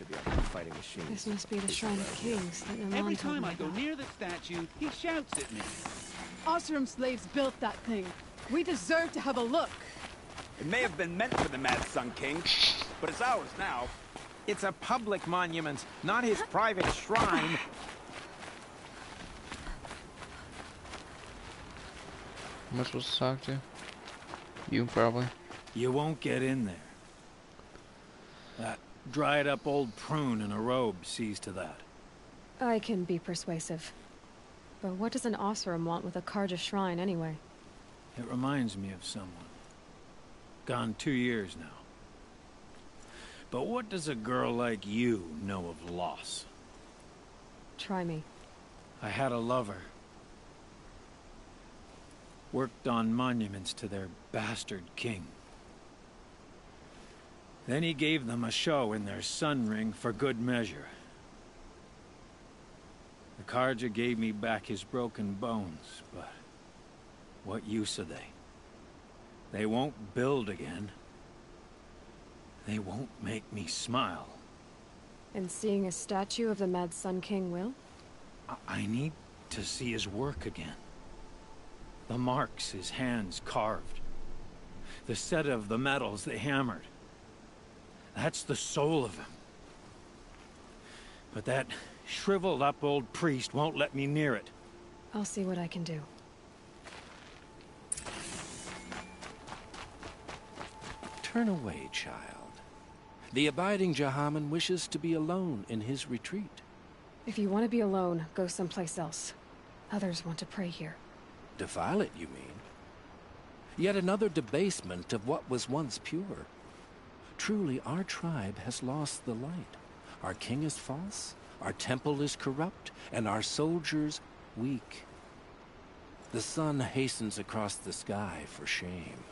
should be up to fighting machines. This must be the Shrine of Kings that Naman Every time I go about. near the statue, he shouts at me. Oseram slaves built that thing. We deserve to have a look. It may have been meant for the Mad Sun King, but it's ours now. It's a public monument, not his private shrine. Am I supposed to talk to? You probably. You won't get in there. That dried up old prune in a robe sees to that. I can be persuasive. But what does an Oseram want with a Carja shrine anyway? It reminds me of someone. Gone two years now. But what does a girl like you know of loss? Try me. I had a lover. Worked on monuments to their bastard king. Then he gave them a show in their sun ring for good measure. The Carja gave me back his broken bones, but what use are they? They won't build again. They won't make me smile. And seeing a statue of the Mad Sun King will? I- I need to see his work again. The marks his hands carved. The set of the metals they hammered. That's the soul of him. But that shriveled up old priest won't let me near it. I'll see what I can do. Turn away, child. The abiding Jahaman wishes to be alone in his retreat. If you want to be alone, go someplace else. Others want to pray here. Defile it, you mean? Yet another debasement of what was once pure. Truly, our tribe has lost the light. Our king is false, our temple is corrupt, and our soldiers weak. The sun hastens across the sky for shame.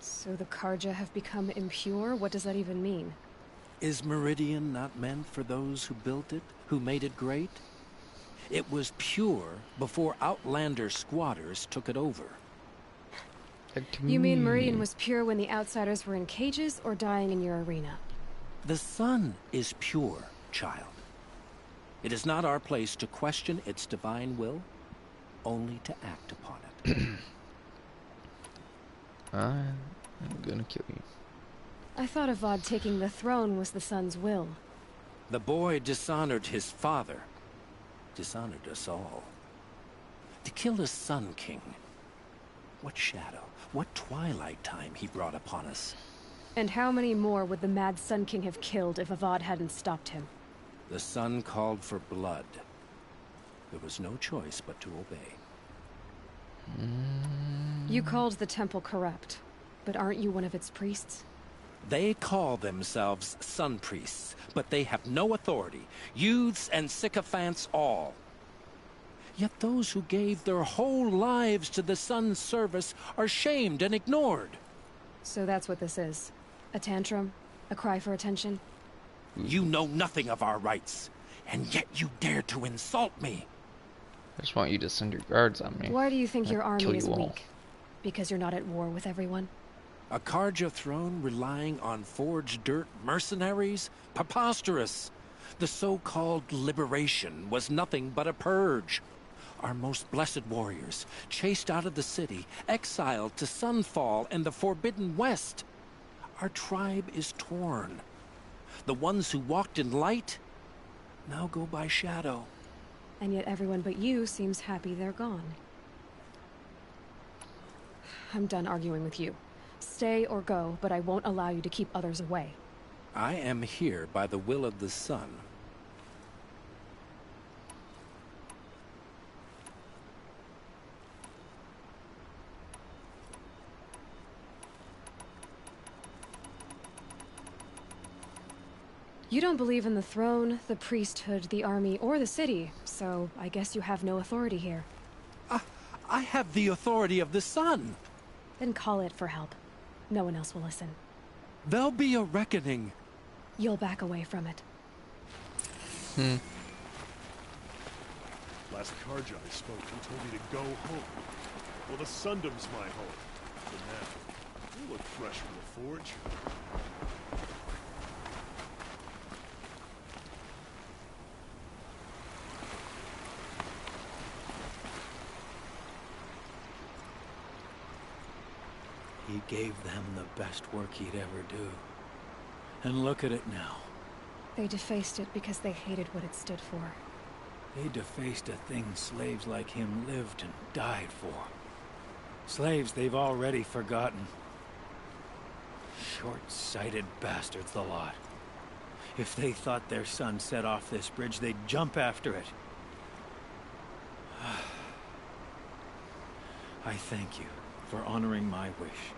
So the Carja have become impure? What does that even mean? Is Meridian not meant for those who built it, who made it great? It was pure before outlander squatters took it over. You mean Meridian was pure when the outsiders were in cages or dying in your arena? The sun is pure, child. It is not our place to question its divine will, only to act upon it. I'm gonna kill you. I thought Avad taking the throne was the sun's will. the boy dishonored his father, dishonored us all. To kill the sun king. What shadow, what twilight time he brought upon us. And how many more would the Mad Sun King have killed if Avad hadn't stopped him? The sun called for blood. There was no choice but to obey. You called the temple corrupt, but aren't you one of its priests? They call themselves sun priests, but they have no authority. Youths and sycophants all. Yet those who gave their whole lives to the sun's service are shamed and ignored. So that's what this is. A tantrum? A cry for attention? You know nothing of our rights, and yet you dare to insult me. I just want you to send your guards on me. Why do you think I'll your kill army is all. weak? Because you're not at war with everyone? A Carja throne relying on forged dirt mercenaries? Preposterous! The so-called liberation was nothing but a purge. Our most blessed warriors, chased out of the city, exiled to Sunfall and the Forbidden West. Our tribe is torn. The ones who walked in light now go by shadow. And yet everyone but you seems happy they're gone. I'm done arguing with you. Stay or go, but I won't allow you to keep others away. I am here by the will of the sun. You don't believe in the throne, the priesthood, the army, or the city, so I guess you have no authority here. Ah, I have the authority of the sun. Then call it for help. No one else will listen. There'll be a reckoning. You'll back away from it. Hmm. Last Carja I spoke to told me to go home. Well, the Sundom's my home. For now. You look fresh from the forge. He gave them the best work he'd ever do. And look at it now. They defaced it because they hated what it stood for. They defaced a thing slaves like him lived and died for. Slaves they've already forgotten. Short-sighted bastards, the lot. If they thought their son set off this bridge, they'd jump after it. I thank you for honoring my wish.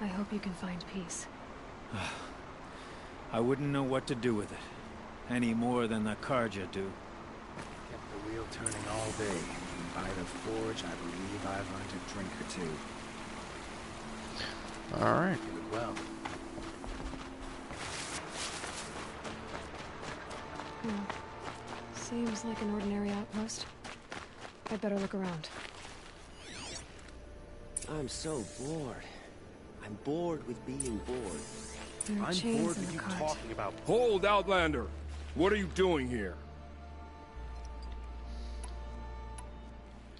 I hope you can find peace. I wouldn't know what to do with it, any more than the Carja do. Kept the wheel turning all day. And by the forge, I believe I've earned a drink or two. Alright. Do it well. Hmm. Seems like an ordinary outpost. I'd better look around. I'm so bored. I'm bored with being bored. I'm bored with you cart. talking about. Hold, Outlander! What are you doing here?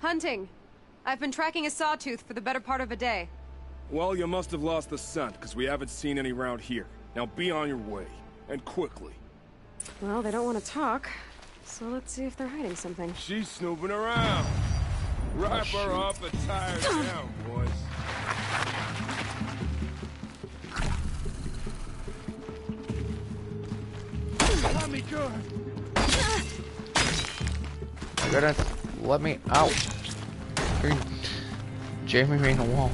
Hunting. I've been tracking a sawtooth for the better part of a day. Well, you must have lost the scent, because we haven't seen any round here. Now be on your way. And quickly. Well, they don't want to talk, so let's see if they're hiding something. She's snooping around. Wrap oh, her up and tie her down, me gotta let me out. Jamming me in the wall.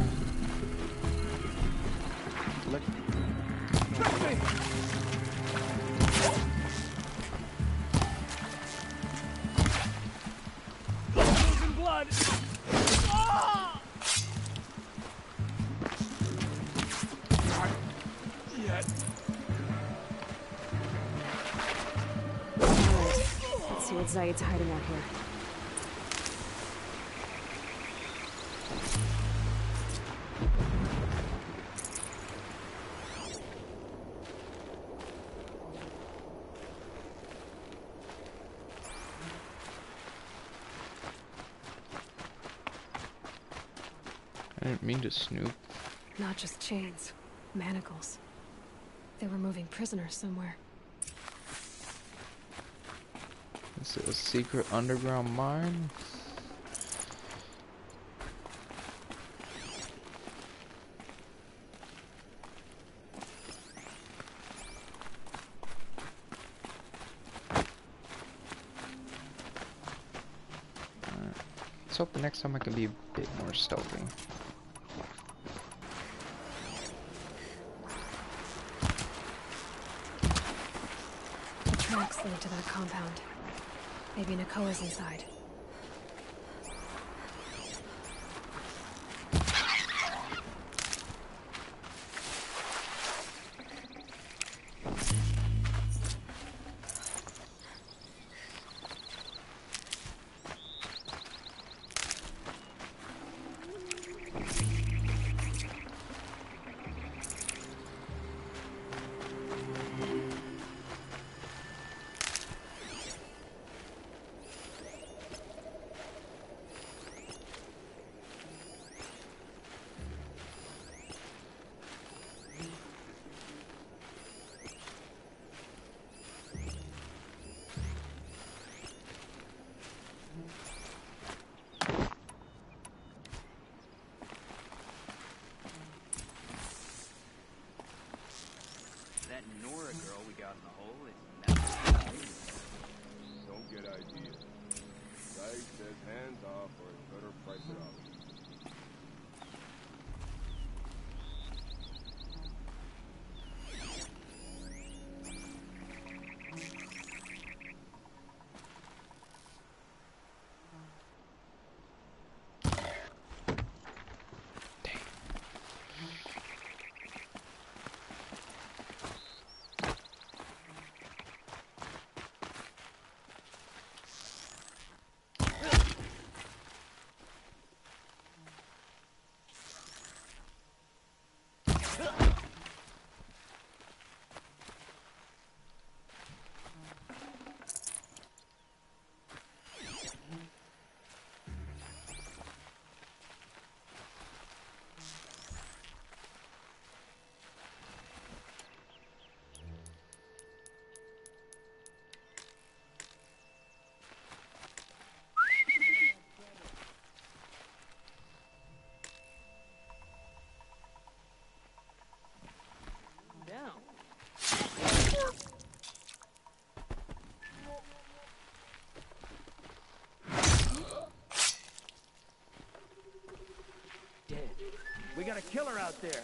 Didn't to snoop. Not just chains, manacles. They were moving prisoners somewhere. Is it a secret underground mine? Let's hope the next time I can be a bit more stealthy. The tracks lead to that compound. Maybe Nakoa's inside. Killer out there.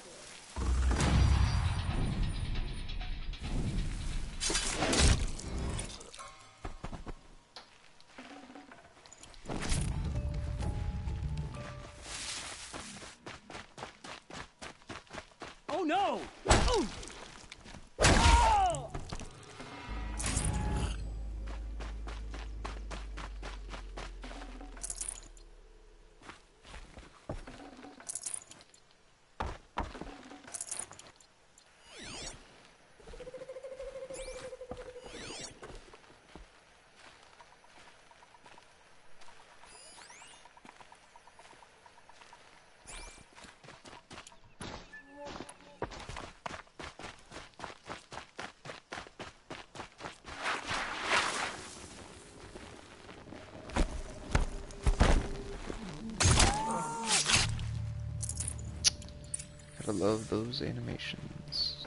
Gotta love those animations.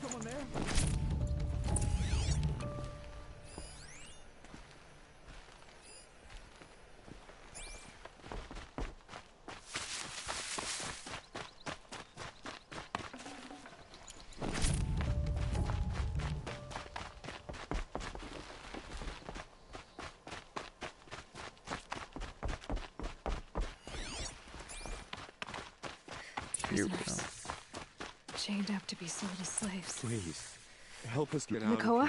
Someone there? Here we go. Prisoners. Chained up to be sold as slaves. Please, help us get out. of Nakoa?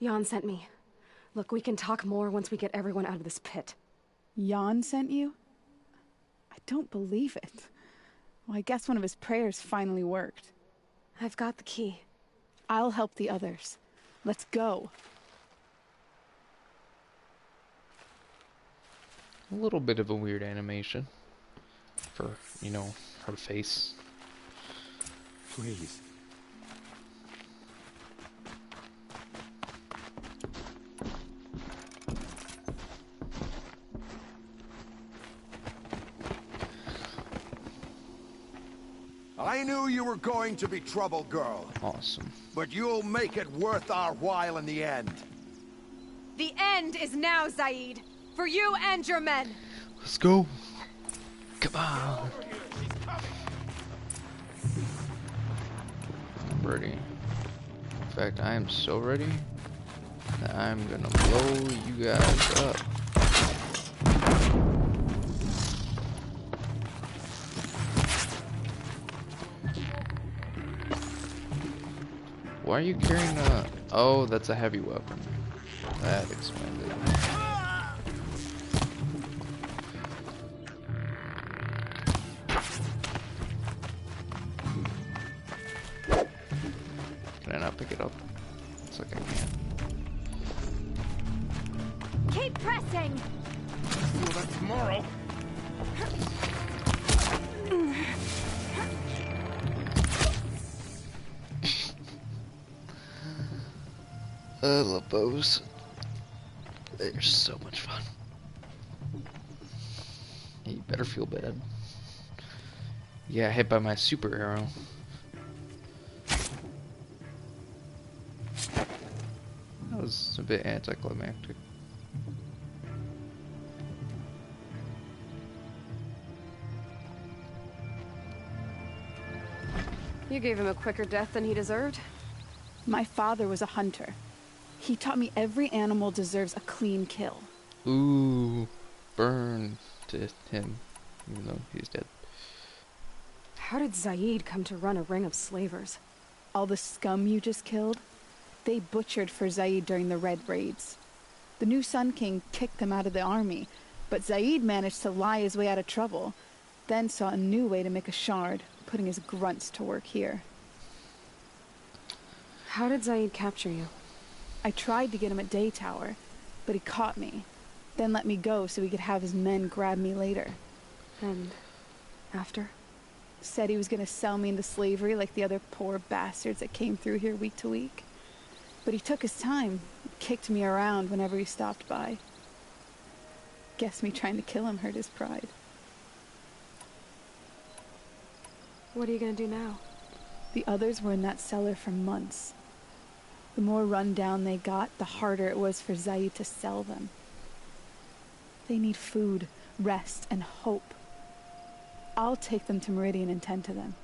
here. Jan sent me. Look, we can talk more once we get everyone out of this pit. Jan sent you? I don't believe it. Well, I guess one of his prayers finally worked. I've got the key. I'll help the others. Let's go. A little bit of a weird animation for, you know, her face. Please. I knew you were going to be trouble, girl. Awesome. But you'll make it worth our while in the end. The end is now, Zaid. For you and your men. Let's go. Come on. Ready. In fact, I am so ready that I'm gonna blow you guys up. Why are you carrying a... Oh, that's a heavy weapon. That explains it. Bows. They're so much fun. You better feel bad. Yeah, hit by my super arrow. That was a bit anticlimactic. You gave him a quicker death than he deserved. My father was a hunter. He taught me every animal deserves a clean kill. Ooh, burn to him, even though he's dead. How did Zaid come to run a ring of slavers? All the scum you just killed, they butchered for Zaid during the Red Raids. The new Sun King kicked them out of the army, but Zaid managed to lie his way out of trouble, then saw a new way to make a shard, putting his grunts to work here. How did Zaid capture you? I tried to get him at Daytower, but he caught me, then let me go so he could have his men grab me later. And after? Said he was gonna sell me into slavery like the other poor bastards that came through here week to week. But he took his time, kicked me around whenever he stopped by. Guess me trying to kill him hurt his pride. What are you gonna do now? The others were in that cellar for months. The more run down they got, the harder it was for Zaid to sell them. They need food, rest, and hope. I'll take them to Meridian and tend to them.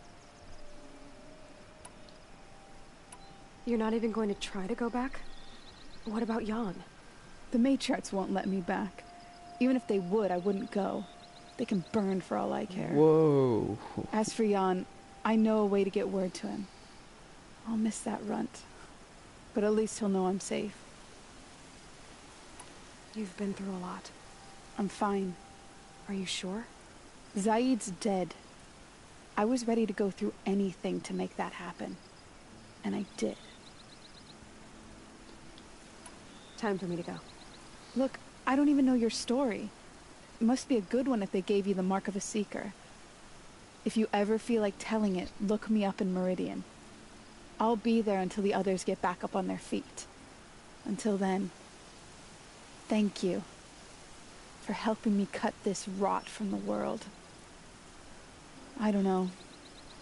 You're not even going to try to go back? What about Jan? The matriarchs won't let me back. Even if they would, I wouldn't go. They can burn for all I care. Whoa. As for Jan, I know a way to get word to him. I'll miss that runt. But at least he'll know I'm safe. You've been through a lot. I'm fine. Are you sure? Zaid's dead. I was ready to go through anything to make that happen. And I did. Time for me to go. Look, I don't even know your story. It must be a good one if they gave you the mark of a seeker. If you ever feel like telling it, look me up in Meridian. I'll be there until the others get back up on their feet. Until then, thank you for helping me cut this rot from the world. I don't know.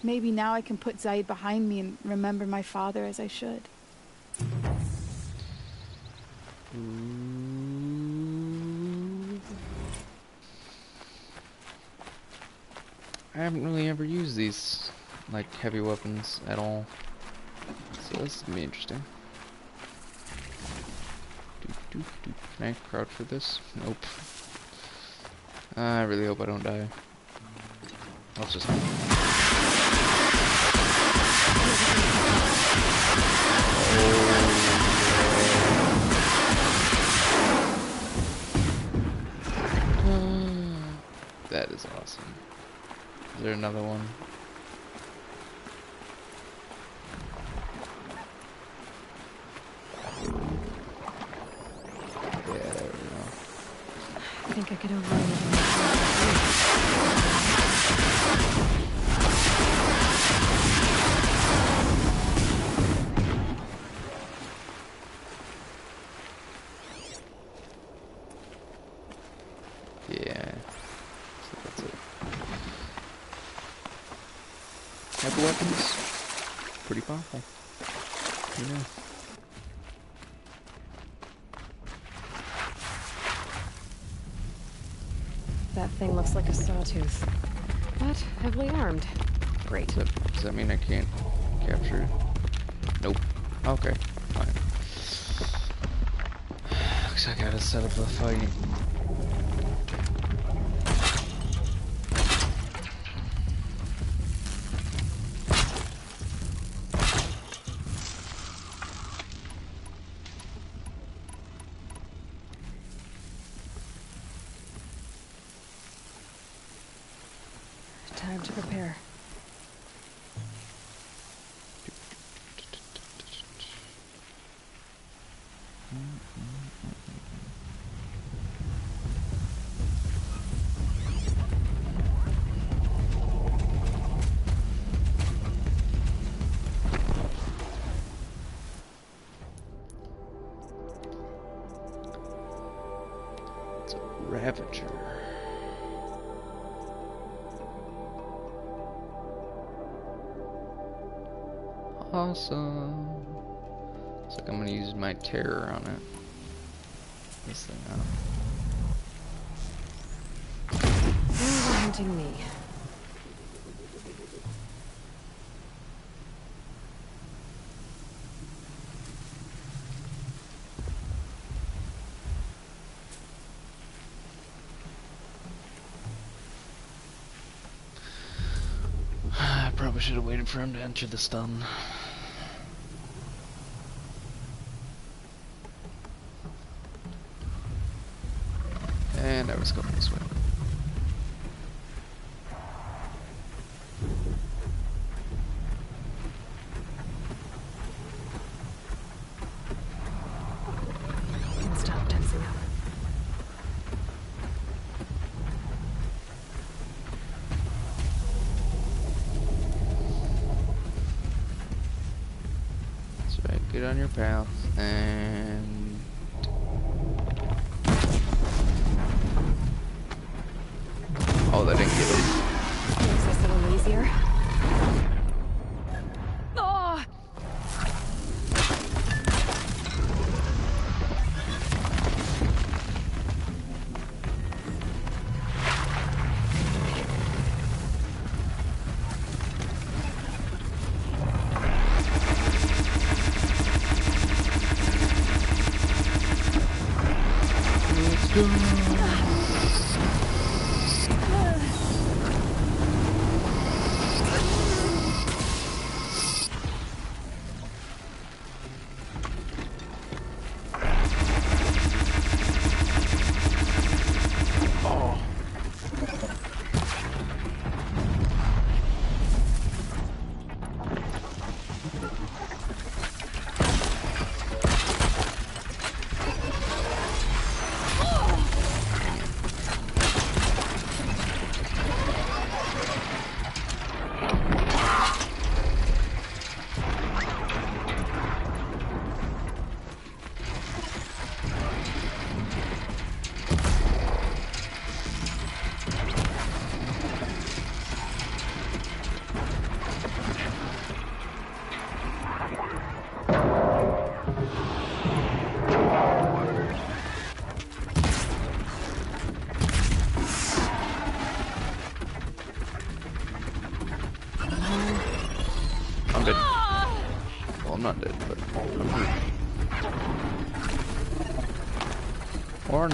Maybe now I can put Zaid behind me and remember my father as I should. I haven't really ever used these, like, heavy weapons at all. So this is gonna be interesting. Can I crouch for this? Nope. Uh, I really hope I don't die. Let's just... Oh, that is awesome. Is there another one? Yeah, there we go. I think I could override Yeah. So that's it. Heavy weapons? Pretty powerful. Who knew? That thing looks like a sawtooth. But heavily armed. Great. Does that, does that mean I can't capture? Nope. Okay, fine. Looks like I gotta set up a fight. Awesome. Looks like I'm gonna use my terror on it. This thing out. You're hunting me. I probably should have waited for him to enter the stun. And I was going this way. Stop tensing up. That's right, get on your path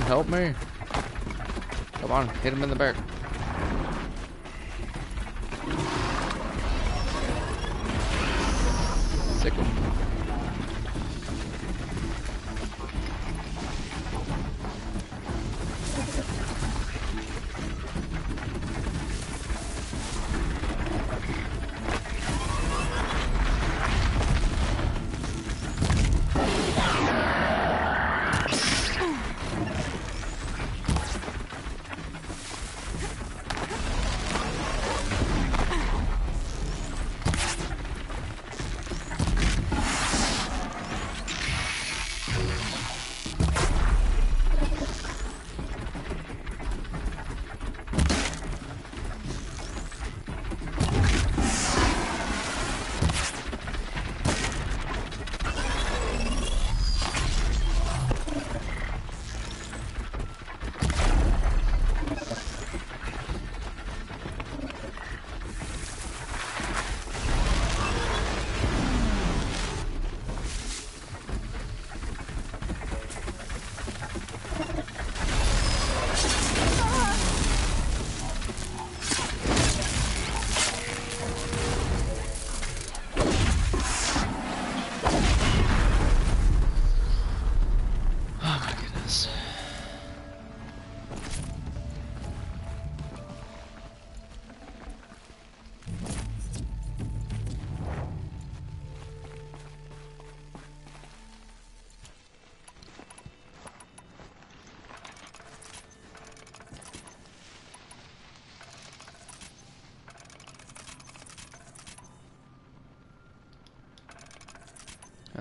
Help me. Come on, hit him in the back.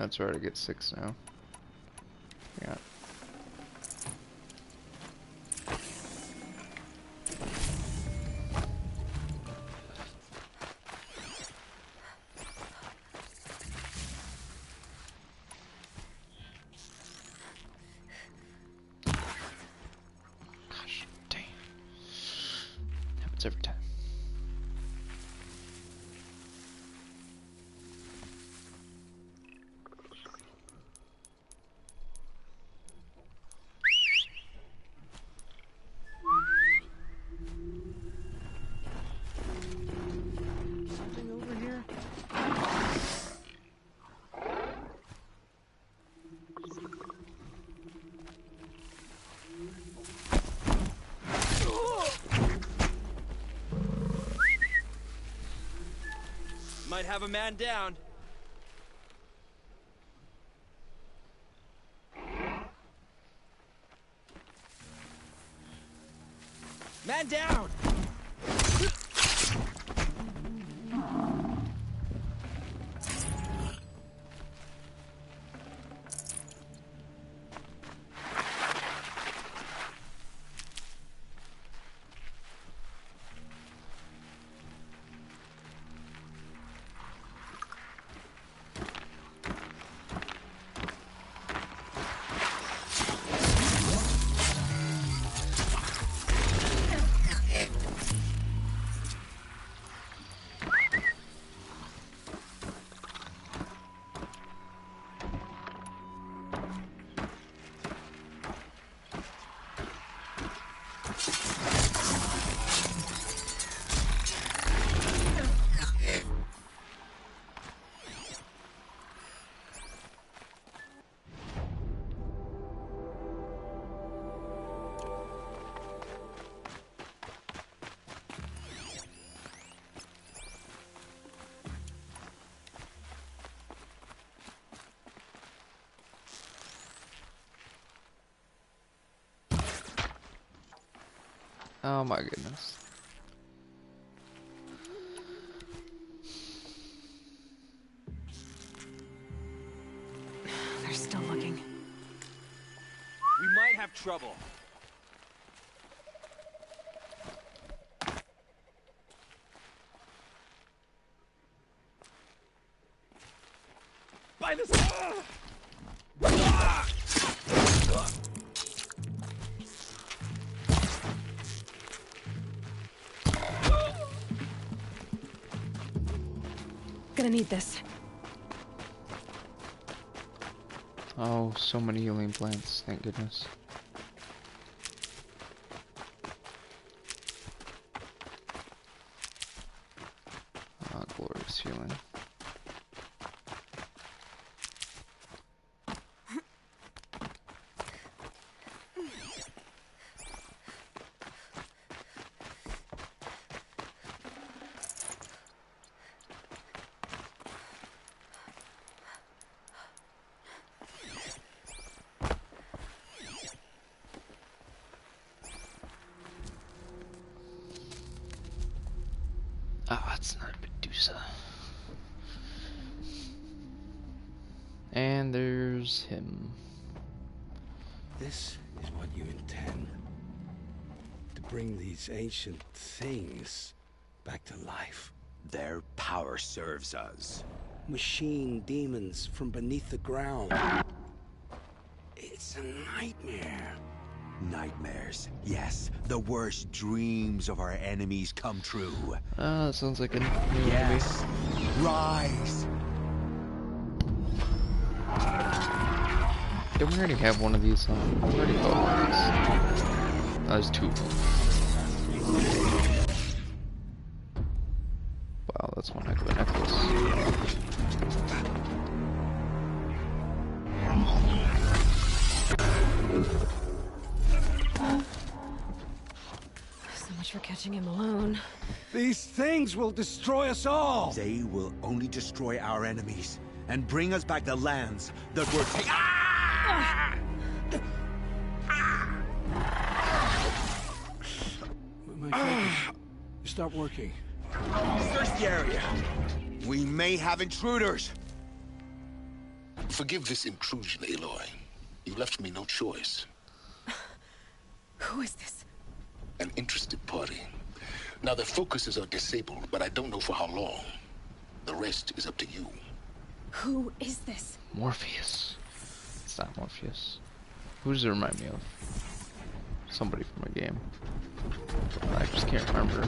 That's where I get six now. Might have a man down. Man down! Oh my goodness. They're still looking. We might have trouble. Need this. Oh, so many healing plants, thank goodness. Ah, glorious healing. Ah, it's not Medusa. And there's him. This is what you intend. To bring these ancient things back to life. Their power serves us. Machine demons from beneath the ground. It's a nightmare. Nightmares. Yes, the worst dreams of our enemies come true. Ah, that sounds like a new Yes. Rise. Don't we already have one of these? We already got one of these. Oh, there's two These things will destroy us all! They will only destroy our enemies and bring us back the lands that were taken. Ah! focus. Stop working. Search the area. We may have intruders. Forgive this intrusion, Aloy. You left me no choice. Who is this? An interested party. Now, the focuses are disabled, but I don't know for how long. The rest is up to you. Who is this? Morpheus. It's not Morpheus. Who does it remind me of? Somebody from a game. I just can't remember.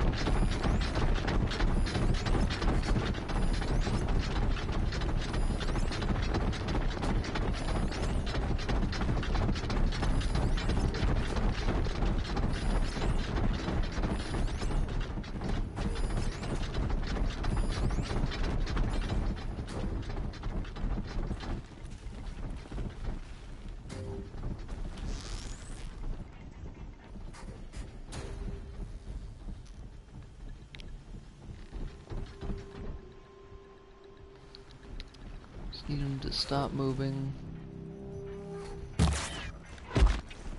Just need him to stop moving.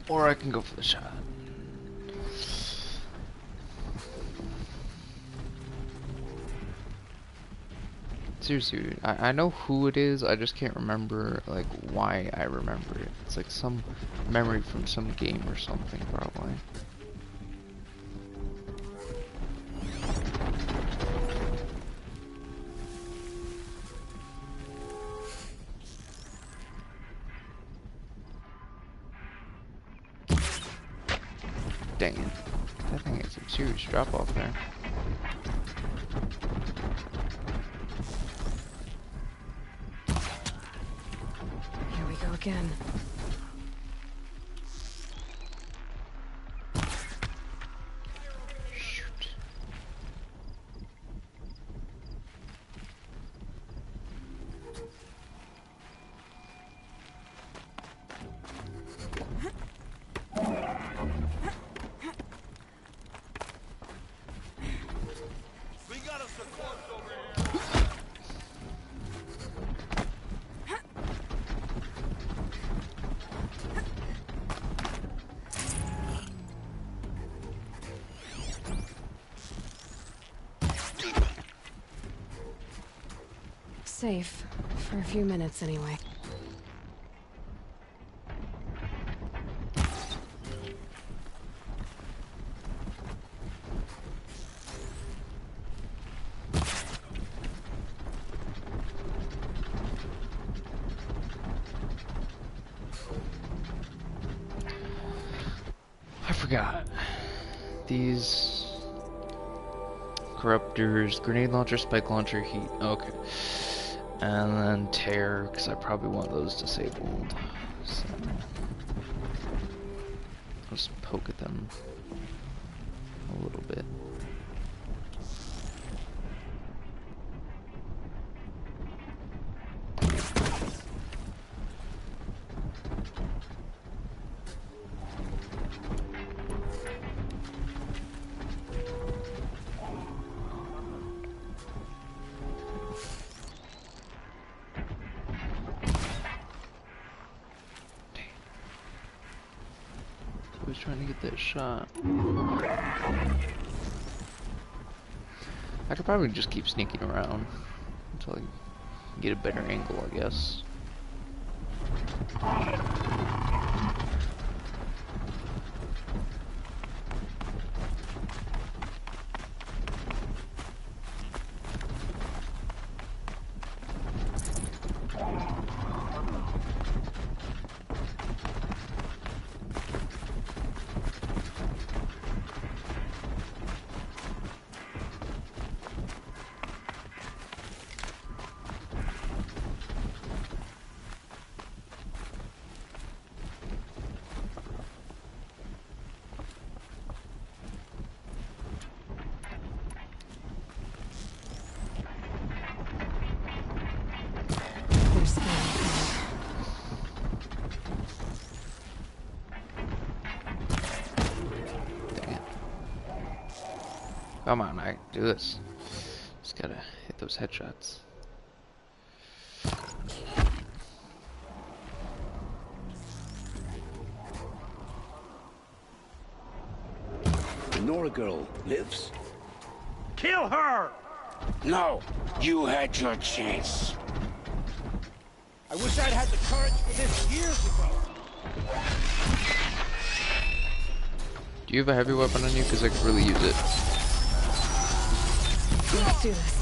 Or I can go for the shot. Seriously, dude, I, I know who it is, I just can't remember, like, why I remember it. It's like some memory from some game or something, probably. Drop off there. Few minutes, anyway. I forgot. These corruptors, grenade launcher, spike launcher, heat. Okay. And then tear, because I probably want those disabled. So I'll just poke at them probably just keep sneaking around until I get a better angle, I guess. Come on, I can do this. Just gotta hit those headshots. The Nora girl lives? Kill her! No, you had your chance. I wish I'd had the courage for this years ago. Do you have a heavy weapon on you? Because I could really use it. Let's do this.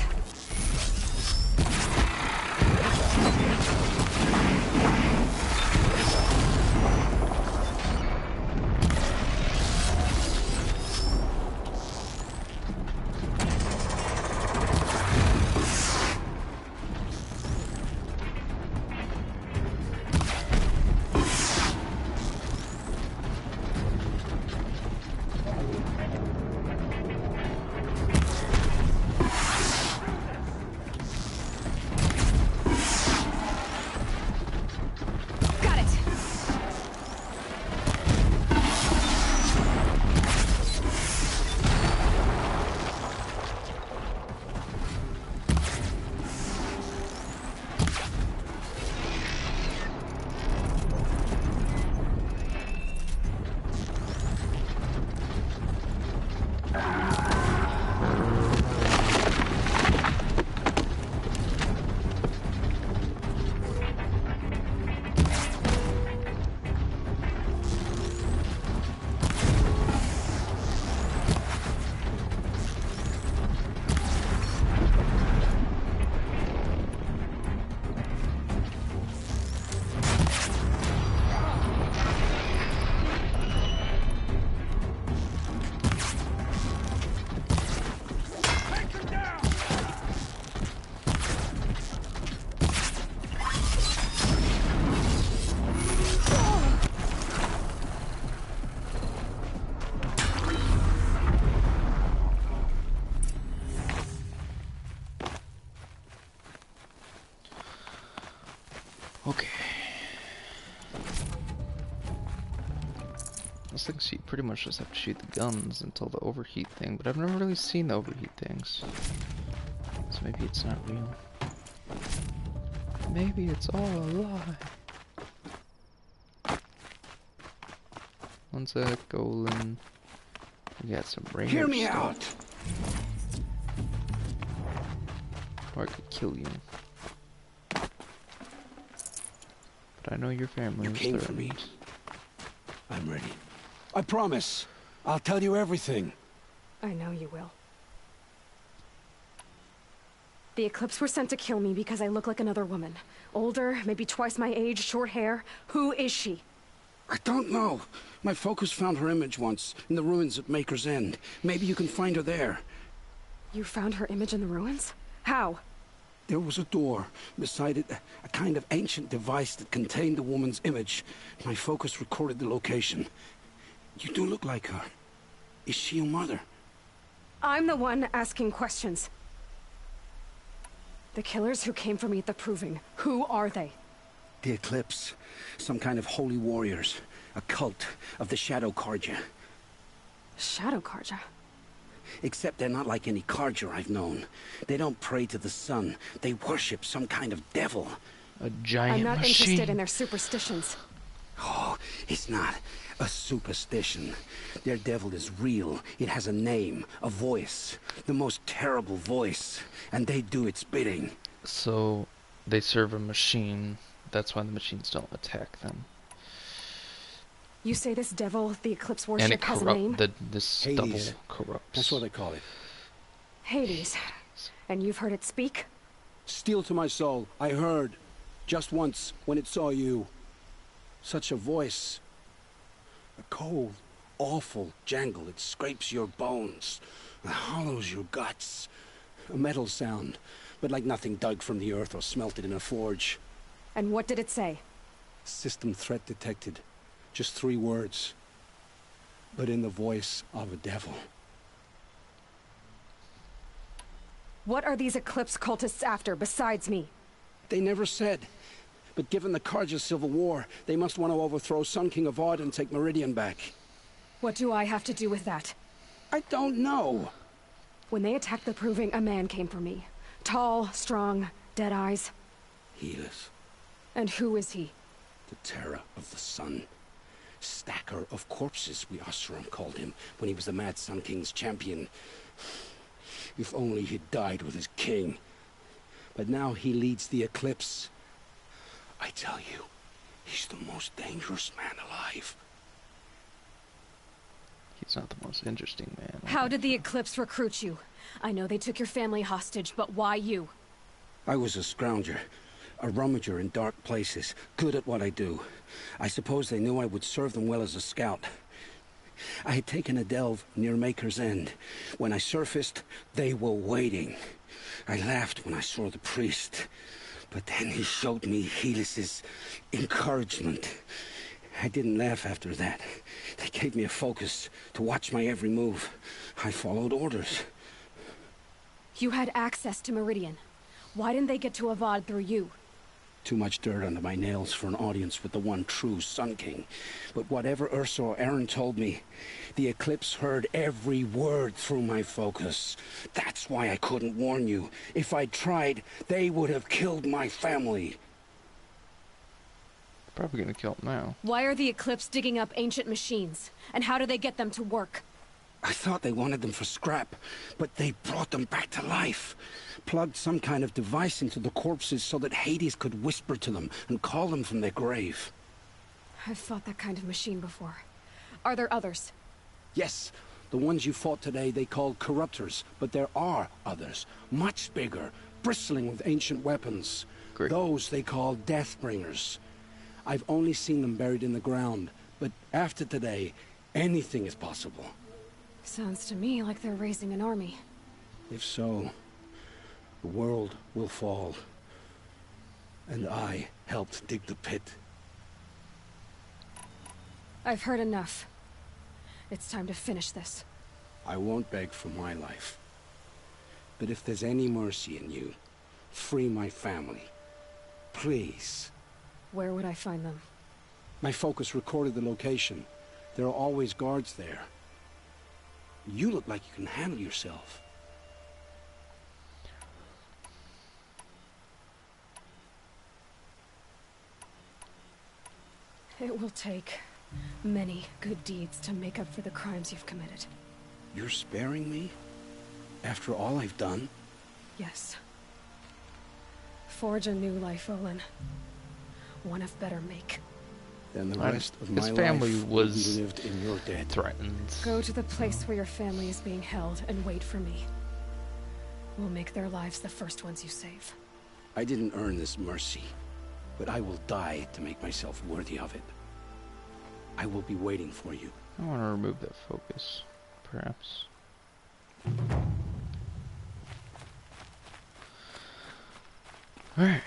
Things you pretty much just have to shoot the guns until the overheat thing, but I've never really seen the overheat things. So maybe it's not real. Maybe it's all a lie. One sec, Golan. We got some ranger Hear me stuff. out. Or I could kill you. But I know your family. You is came for me. I'm ready. I promise. I'll tell you everything. I know you will. The Eclipse were sent to kill me because I look like another woman. Older, maybe twice my age, short hair. Who is she? I don't know. My focus found her image once, in the ruins at Maker's End. Maybe you can find her there. You found her image in the ruins? How? There was a door. Beside it, a kind of ancient device that contained the woman's image. My focus recorded the location. You do look like her. Is she your mother? I'm the one asking questions. The killers who came for me at the Proving, who are they? The Eclipse. Some kind of holy warriors. A cult of the Shadow Carja. Shadow Carja? Except they're not like any Carja I've known. They don't pray to the sun. They worship some kind of devil. A giant I'm not machine. interested in their superstitions. Oh, it's not a superstition. Their devil is real. It has a name, a voice. The most terrible voice. And they do its bidding. So they serve a machine. That's why the machines don't attack them. You say this devil, the Eclipse and worship, it has a name? corrupt. The, this Hades. double corrupts. That's what they call it. Hades. And you've heard it speak? Steel to my soul. I heard. Just once, when it saw you. Such a voice. A cold, awful jangle. It scrapes your bones. It hollows your guts. A metal sound, but like nothing dug from the earth or smelted in a forge. And what did it say? System threat detected. Just three words. But in the voice of a devil. What are these Eclipse cultists after, besides me? They never said. But given the Carja civil war, they must want to overthrow Sun King Avad and take Meridian back. What do I have to do with that? I don't know. When they attacked the Proving, a man came for me. Tall, strong, dead eyes. Helis, And who is he? the terror of the sun. Stacker of corpses, we Oseram called him, when he was the Mad Sun King's champion. If only he'd died with his king. But now he leads the Eclipse. I tell you, he's the most dangerous man alive. He's not the most interesting man. How did the Eclipse recruit you? I know they took your family hostage, but why you? I was a scrounger, a rummager in dark places, good at what I do. I suppose they knew I would serve them well as a scout. I had taken a delve near Maker's End. When I surfaced, they were waiting. I laughed when I saw the priest, but then he showed me Helis's encouragement. I didn't laugh after that. They gave me a focus to watch my every move. I followed orders. You had access to Meridian. Why didn't they get to Avad through you? Too much dirt under my nails for an audience with the one true Sun King. But whatever Ersa or Erend told me, the Eclipse heard every word through my focus. That's why I couldn't warn you. If I'd tried, they would have killed my family. Probably gonna kill him now. Why are the Eclipse digging up ancient machines? And how do they get them to work? I thought they wanted them for scrap, but they brought them back to life. Plugged some kind of device into the corpses so that Hades could whisper to them and call them from their grave. I've fought that kind of machine before. Are there others? Yes, the ones you fought today they call corruptors, but there are others, much bigger, bristling with ancient weapons. Great. Those they call Deathbringers. I've only seen them buried in the ground, but after today, anything is possible. Sounds to me like they're raising an army. If so, the world will fall. And I helped dig the pit. I've heard enough. It's time to finish this. I won't beg for my life. But if there's any mercy in you, free my family. Please. Where would I find them? My focus recorded the location. There are always guards there. You look like you can handle yourself. It will take many good deeds to make up for the crimes you've committed. You're sparing me? After all I've done? Yes. Forge a new life, Olin. one of better make. Then the I- rest of his my family life will be was lived in your dead. threatened. Go to the place where your family is being held and wait for me. We'll make their lives the first ones you save. I didn't earn this mercy, but I will die to make myself worthy of it. I will be waiting for you. I want to remove that focus, perhaps. Alright.